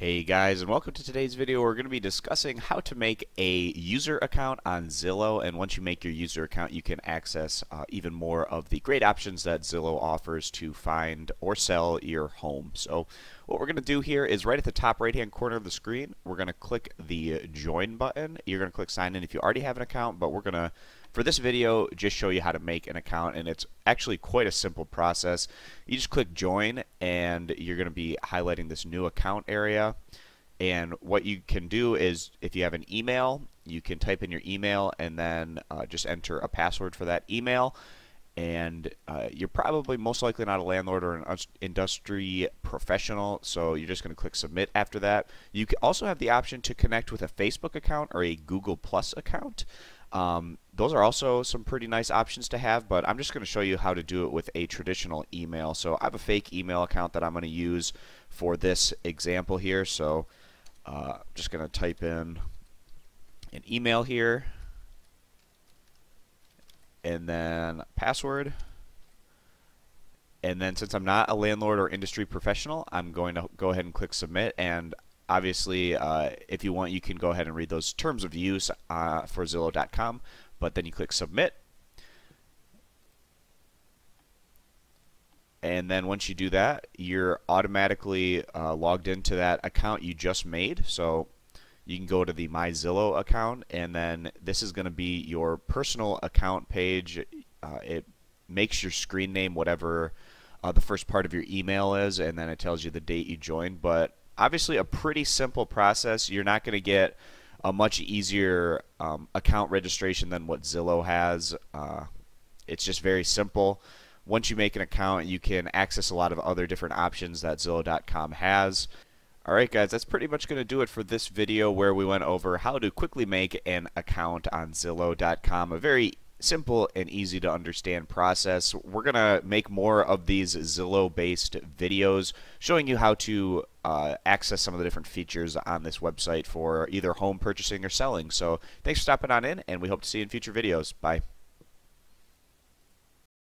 Hey guys and welcome to today's video. We're going to be discussing how to make a user account on Zillow and once you make your user account you can access uh, even more of the great options that Zillow offers to find or sell your home. So what we're going to do here is right at the top right hand corner of the screen we're going to click the join button. You're going to click sign in if you already have an account but we're going to for this video, just show you how to make an account, and it's actually quite a simple process. You just click join, and you're going to be highlighting this new account area. And what you can do is, if you have an email, you can type in your email and then uh, just enter a password for that email. And uh, you're probably most likely not a landlord or an industry professional, so you're just going to click submit after that. You also have the option to connect with a Facebook account or a Google Plus account. Um, those are also some pretty nice options to have, but I'm just going to show you how to do it with a traditional email. So I have a fake email account that I'm going to use for this example here. So uh, I'm just going to type in an email here and then password. And then since I'm not a landlord or industry professional, I'm going to go ahead and click submit and obviously uh, if you want you can go ahead and read those terms of use uh, for Zillow.com but then you click submit. And then once you do that you're automatically uh, logged into that account you just made. So you can go to the my Zillow account and then this is going to be your personal account page. Uh, it makes your screen name whatever uh, the first part of your email is and then it tells you the date you joined. But obviously a pretty simple process. You're not going to get a much easier um, account registration than what Zillow has. Uh, it's just very simple. Once you make an account, you can access a lot of other different options that Zillow.com has. Alright guys, that's pretty much going to do it for this video where we went over how to quickly make an account on Zillow.com. A very simple and easy to understand process. We're going to make more of these Zillow based videos showing you how to uh, access some of the different features on this website for either home purchasing or selling. So thanks for stopping on in and we hope to see you in future videos. Bye.